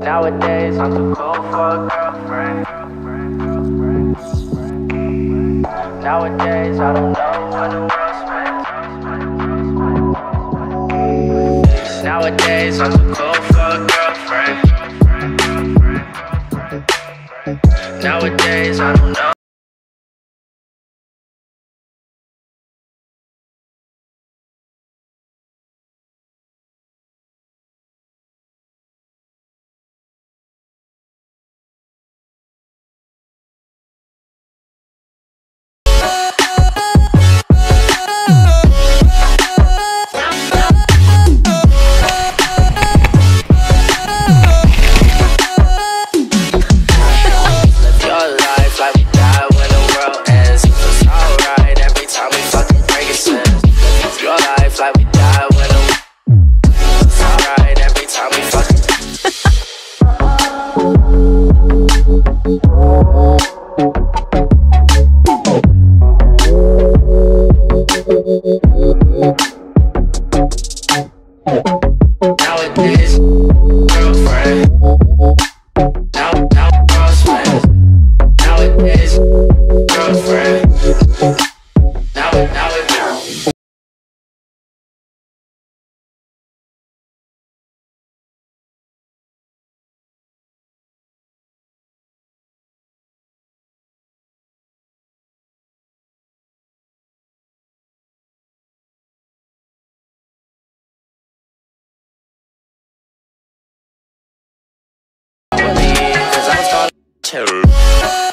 Nowadays, I'm too cool for a girlfriend. Nowadays, I don't know when the world. Nowadays, I'm too cool for a girlfriend. Nowadays, I don't know. Mm-hmm. Terror.